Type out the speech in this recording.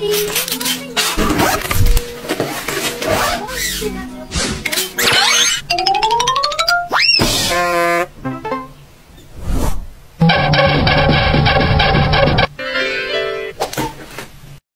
你